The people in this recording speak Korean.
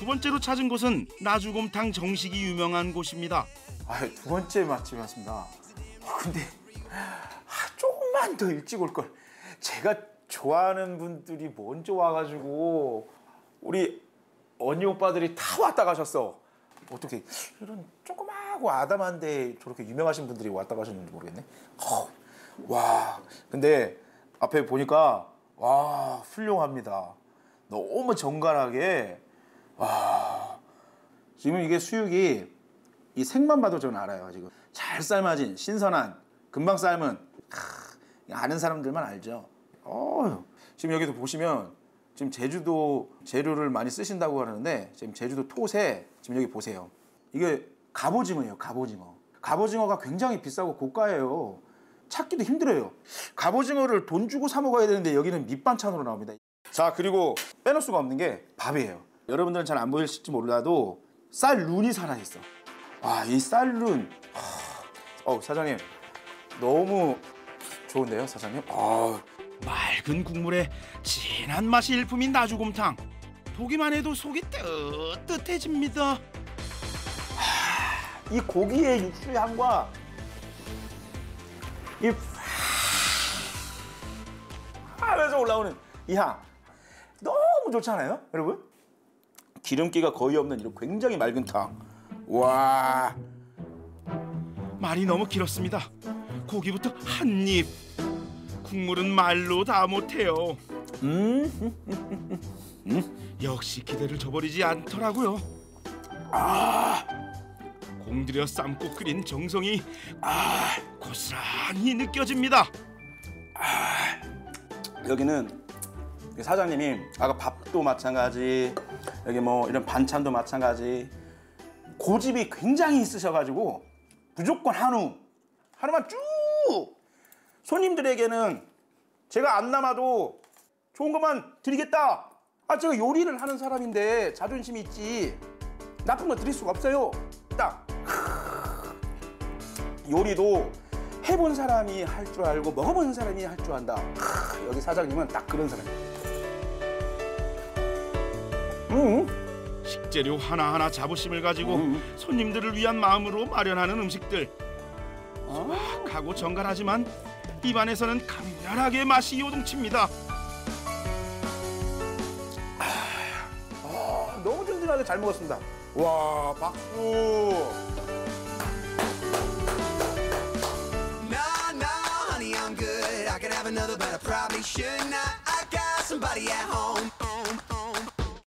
두 번째로 찾은 곳은 나주곰탕 정식이 유명한 곳입니다. 아, 두 번째 맛집 왔습니다. 아, 근데 아, 조금만 더 일찍 올 걸. 제가 좋아하는 분들이 먼저 와가지고 우리 언니 오빠들이 다 왔다 가셨어. 어떻게 이런 조그마하고 아담한데 저렇게 유명하신 분들이 왔다 가셨는지 모르겠네. 어, 와, 근데 앞에 보니까 와 훌륭합니다. 너무 정갈하게 와 지금 이게 수육이 이 색만 봐도 저는 알아요 지금 잘 삶아진 신선한 금방 삶은 크, 아는 사람들만 알죠. 어 지금 여기도 보시면 지금 제주도 재료를 많이 쓰신다고 하는데 지금 제주도 톳에 지금 여기 보세요. 이게 갑오징어예요. 갑오징어. 갑오징어가 굉장히 비싸고 고가예요. 찾기도 힘들어요. 갑오징어를 돈 주고 사 먹어야 되는데 여기는 밑반찬으로 나옵니다. 자 그리고 빼놓을 수가 없는 게 밥이에요. 여러분들은 잘 안 보일지 몰라도 쌀 룬이 살아있어. 와 이 쌀룬. 어 사장님 너무 좋은데요 사장님? 아 맑은 국물에 진한 맛이 일품인 나주곰탕. 보기만 해도 속이 뜨뜻해집니다. 이 고기의 육수의 향과 이 하면서 올라오는 이 향 너무 좋잖아요, 여러분? 기름기가 거의 없는 이런 굉장히 맑은 탕. 와, 말이 너무 길었습니다. 고기부터 한 입. 국물은 말로 다 못해요. 음, 역시 기대를 저버리지 않더라고요. 공들여 삶고 끓인 정성이 아, 고스란히 느껴집니다. 여기는 이 사장님이 아까 밥도 마찬가지, 여기 뭐 이런 반찬도 마찬가지 고집이 굉장히 있으셔가지고 무조건 한우 하루만 쭉 손님들에게는 제가 안 남아도 좋은 것만 드리겠다. 아 제가 요리를 하는 사람인데 자존심이 있지 나쁜 거 드릴 수가 없어요. 딱 요리도 해본 사람이 할 줄 알고 먹어본 사람이 할 줄 안다. 크, 여기 사장님은 딱 그런 사람이에요. 음, 식재료 하나하나 자부심을 가지고 음. 손님들을 위한 마음으로 마련하는 음식들. 아, 가고 정갈하지만 입안에서는 강렬하게 맛이 요동칩니다. 아, 너무 든든하게 잘 먹었습니다. 와, 박수. Another, but I probably should not. I got somebody at home